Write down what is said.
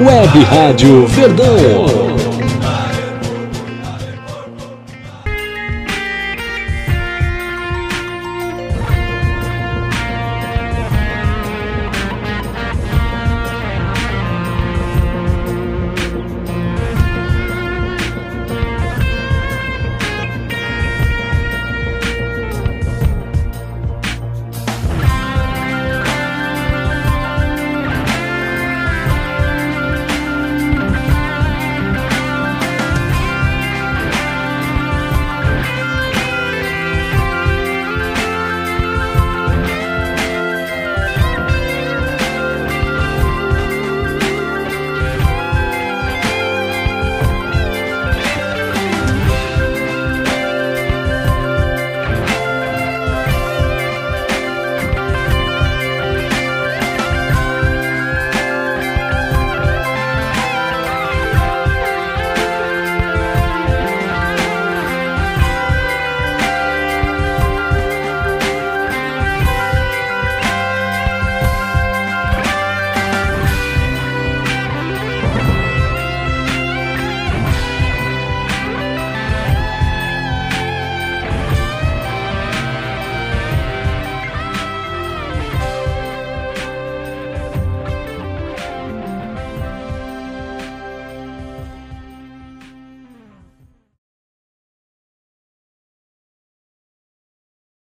Web Rádio Verdão.